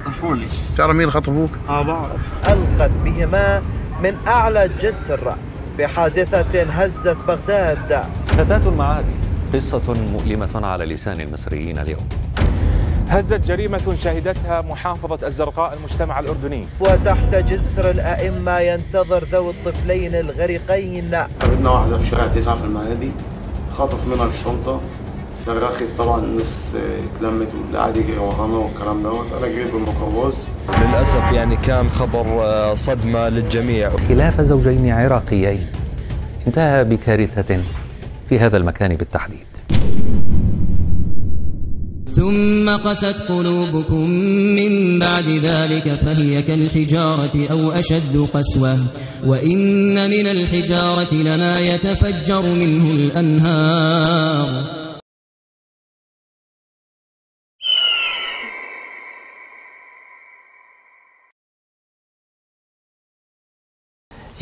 خطفوا لي تعرف مين خطفوك؟ آه بعرف. ألقت بهما من أعلى جسر بحادثة هزت بغداد. فتاة المعادي. قصة مؤلمة على لسان المصريين اليوم. هزت جريمة شهدتها محافظة الزرقاء المجتمع الأردني. وتحت جسر الأئمة ينتظر ذوي الطفلين الغريقين. قابلنا واحدة في شارع تسعة في المعادي خطف منها الشنطة صرخت طبعا الناس اتلمت قاعد يجري ورانا والكلام دوت أنا جريت بالميكروباص للأسف يعني كان خبر آه، صدمة للجميع. خلاف زوجين عراقيين انتهى بكارثة في هذا المكان بالتحديد ثم قست قلوبكم من بعد ذلك فهي كالحجارة أو أشد قسوة. وإن من الحجارة لما يتفجر منه الأنهار.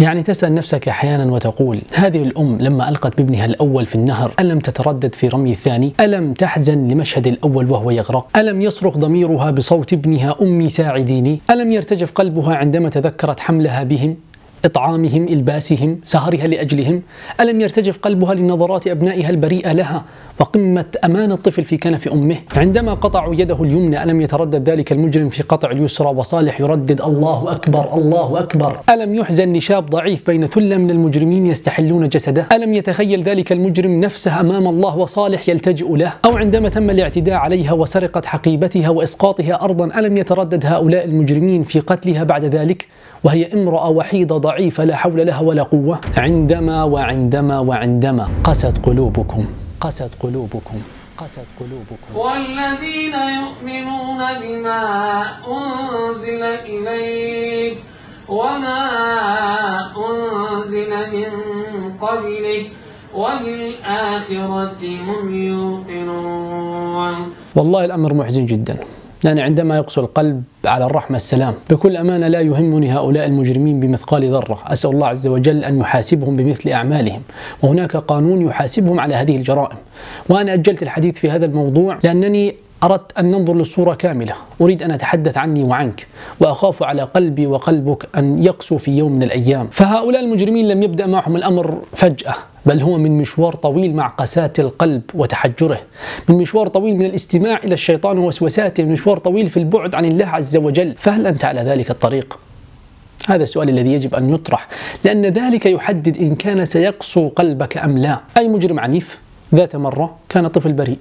يعني تسأل نفسك أحيانا وتقول هذه الأم لما ألقت بابنها الأول في النهر ألم تتردد في رمي الثاني؟ ألم تحزن لمشهد الأول وهو يغرق؟ ألم يصرخ ضميرها بصوت ابنها أمي ساعديني؟ ألم يرتجف قلبها عندما تذكرت حملها بهم؟ إطعامهم إلباسهم سهرها لأجلهم. ألم يرتجف قلبها لنظرات أبنائها البريئة لها؟ وقمة أمان الطفل في كنف أمه. عندما قطعوا يده اليمنى ألم يتردد ذلك المجرم في قطع اليسرى؟ وصالح يردد الله أكبر الله أكبر. ألم يحزن لشاب ضعيف بين ثلة من المجرمين يستحلون جسده؟ ألم يتخيل ذلك المجرم نفسه أمام الله وصالح يلتجئ له؟ أو عندما تم الاعتداء عليها وسرقة حقيبتها وإسقاطها أرضا ألم يتردد هؤلاء المجرمين في قتلها بعد ذلك؟ وهي امرأة وحيدة ضعيفة لا حول لها ولا قوة. عندما وعندما وعندما قست قلوبكم قست قلوبكم قست قلوبكم. والذين يؤمنون بما أنزل إليك وما أنزل من قبلك وبالآخرة هم يوقنون. والله الأمر محزن جدا. يعني عندما يقسو القلب على الرحمة السلام بكل أمانة لا يهمني هؤلاء المجرمين بمثقال ذرة. أسأل الله عز وجل أن يحاسبهم بمثل أعمالهم. وهناك قانون يحاسبهم على هذه الجرائم. وأنا أجلت الحديث في هذا الموضوع لأنني أردت أن ننظر للصورة كاملة. أريد أن أتحدث عني وعنك وأخاف على قلبي وقلبك أن يقسو في يوم من الأيام. فهؤلاء المجرمين لم يبدأ معهم الأمر فجأة بل هو من مشوار طويل مع قساة القلب وتحجره. من مشوار طويل من الاستماع إلى الشيطان ووسوساته من مشوار طويل في البعد عن الله عز وجل. فهل أنت على ذلك الطريق؟ هذا السؤال الذي يجب أن يطرح. لأن ذلك يحدد إن كان سيقسو قلبك أم لا. أي مجرم عنيف ذات مرة كان طفل بريء.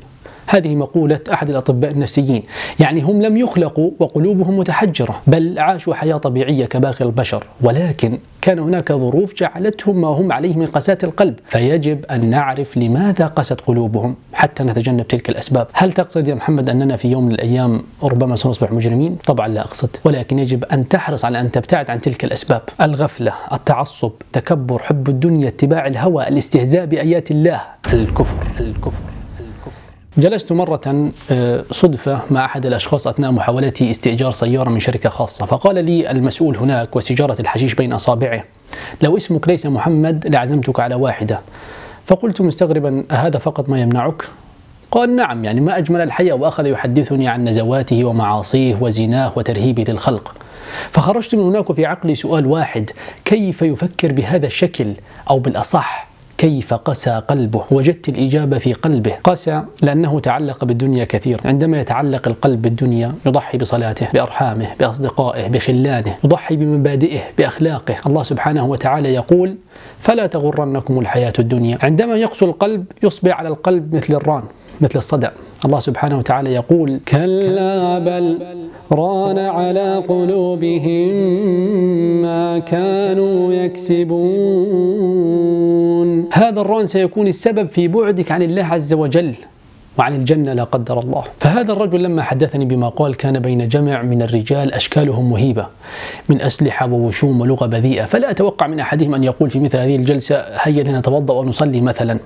هذه مقولة أحد الأطباء النفسيين. يعني هم لم يخلقوا وقلوبهم متحجرة بل عاشوا حياة طبيعية كباقي البشر. ولكن كان هناك ظروف جعلتهم ما هم عليه من قساة القلب. فيجب أن نعرف لماذا قست قلوبهم حتى نتجنب تلك الأسباب. هل تقصد يا محمد أننا في يوم من الأيام ربما سنصبح مجرمين؟ طبعا لا أقصد. ولكن يجب أن تحرص على أن تبتعد عن تلك الأسباب. الغفلة التعصب تكبر حب الدنيا اتباع الهوى الاستهزاء بآيات الله. الكفر الكفر. جلست مرة صدفة مع أحد الأشخاص أثناء محاولتي استئجار سيارة من شركة خاصة. فقال لي المسؤول هناك وسيجارة الحشيش بين أصابعه لو اسمك ليس محمد لعزمتك على واحدة. فقلت مستغربا أهذا فقط ما يمنعك؟ قال نعم يعني ما أجمل الحياة وأخذ يحدثني عن نزواته ومعاصيه وزناه وترهيبه للخلق. فخرجت من هناك في عقلي سؤال واحد كيف يفكر بهذا الشكل أو بالأصح؟ كيف قسى قلبه؟ وجدت الإجابة في قلبه. قسى لأنه تعلق بالدنيا كثير. عندما يتعلق القلب بالدنيا يضحي بصلاته بأرحامه بأصدقائه بخلانه يضحي بمبادئه بأخلاقه. الله سبحانه وتعالى يقول فلا تغرنكم الحياة الدنيا. عندما يقسو القلب يصبح على القلب مثل الران مثل الصدع الله سبحانه وتعالى يقول كلا بل ران على قلوبهم ما كانوا يكسبون. هذا الران سيكون السبب في بعدك عن الله عز وجل وعن الجنة لا قدر الله. فهذا الرجل لما حدثني بما قال كان بين جمع من الرجال أشكالهم مهيبة من أسلحة ووشوم ولغة بذيئة. فلا أتوقع من أحدهم أن يقول في مثل هذه الجلسة هيا لنتوضأ ونصلي مثلا.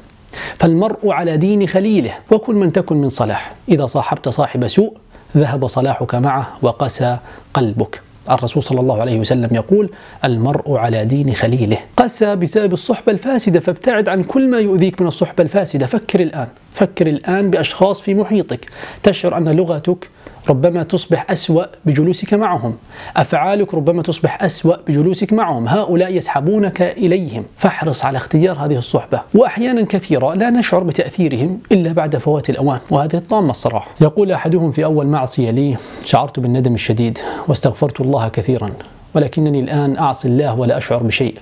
فالمرء على دين خليله وكن من تكن من صلاح. إذا صاحبت صاحب سوء ذهب صلاحك معه وقسى قلبك. الرسول صلى الله عليه وسلم يقول المرء على دين خليله. قسى بسبب الصحبة الفاسدة فابتعد عن كل ما يؤذيك من الصحبة الفاسدة. فكر الآن. فكر الآن بأشخاص في محيطك. تشعر أن لغتك ربما تصبح أسوأ بجلوسك معهم. أفعالك ربما تصبح أسوأ بجلوسك معهم. هؤلاء يسحبونك إليهم. فاحرص على اختيار هذه الصحبة. وأحيانا كثيرة لا نشعر بتأثيرهم إلا بعد فوات الأوان وهذه الطامة الصراحة. يقول أحدهم في أول معصية لي شعرت بالندم الشديد واستغفرت الله كثيرا ولكنني الآن أعصي الله ولا أشعر بشيء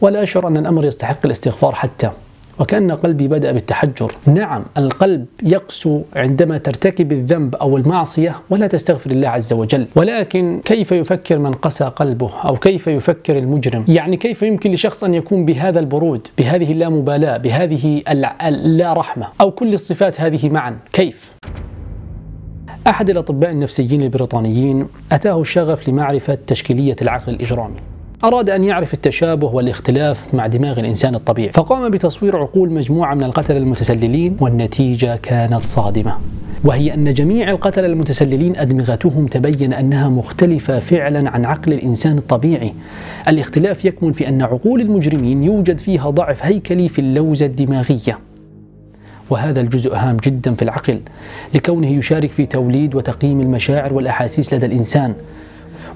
ولا أشعر أن الأمر يستحق الاستغفار حتى وكأن قلبي بدأ بالتحجر. نعم القلب يقسو عندما ترتكب الذنب أو المعصية ولا تستغفر الله عز وجل. ولكن كيف يفكر من قسى قلبه أو كيف يفكر المجرم؟ يعني كيف يمكن لشخص أن يكون بهذا البرود بهذه اللامبالاة بهذه اللا رحمة أو كل الصفات هذه معا؟ كيف؟ أحد الأطباء النفسيين البريطانيين أتاه الشغف لمعرفة تشكيلية العقل الإجرامي. أراد أن يعرف التشابه والاختلاف مع دماغ الإنسان الطبيعي فقام بتصوير عقول مجموعة من القتلة المتسللين والنتيجة كانت صادمة. وهي أن جميع القتلة المتسللين أدمغتهم تبين أنها مختلفة فعلا عن عقل الإنسان الطبيعي. الاختلاف يكمن في أن عقول المجرمين يوجد فيها ضعف هيكلي في اللوزة الدماغية. وهذا الجزء هام جدا في العقل لكونه يشارك في توليد وتقييم المشاعر والأحاسيس لدى الإنسان.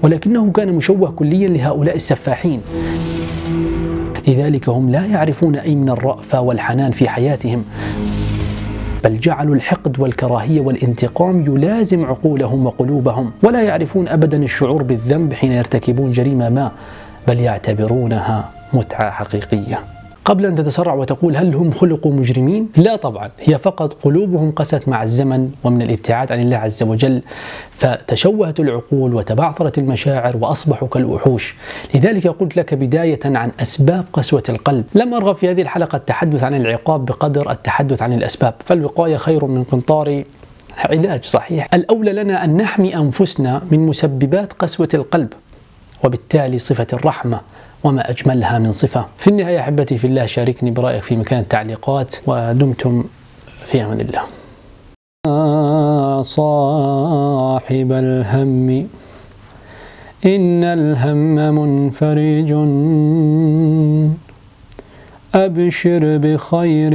ولكنه كان مشوه كليا لهؤلاء السفاحين. لذلك هم لا يعرفون أي من الرأفة والحنان في حياتهم بل جعلوا الحقد والكراهية والانتقام يلازم عقولهم وقلوبهم. ولا يعرفون أبدا الشعور بالذنب حين يرتكبون جريمة ما بل يعتبرونها متعة حقيقية. قبل أن تتسرع وتقول هل هم خلقوا مجرمين؟ لا طبعا هي فقط قلوبهم قست مع الزمن ومن الابتعاد عن الله عز وجل فتشوهت العقول وتبعثرت المشاعر وأصبحوا كالوحوش. لذلك قلت لك بداية عن أسباب قسوة القلب. لم أرغب في هذه الحلقة التحدث عن العقاب بقدر التحدث عن الأسباب. فالوقاية خير من قنطار علاج صحيح. الأولى لنا أن نحمي أنفسنا من مسببات قسوة القلب وبالتالي صفة الرحمة. وما أجملها من صفة. في النهاية أحبتي في الله شاركني برأيك في مكان التعليقات ودمتم في أمان الله. صاحب الهم إن الهم منفرج. أبشر بخير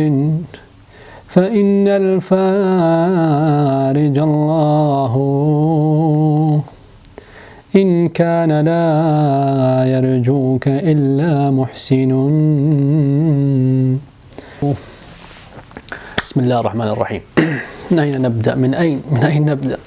فإن الفارج الله. إن كان لا يرجوك إلا محسن. بسم الله الرحمن الرحيم. من أين نبدأ؟ من أين من أين نبدأ؟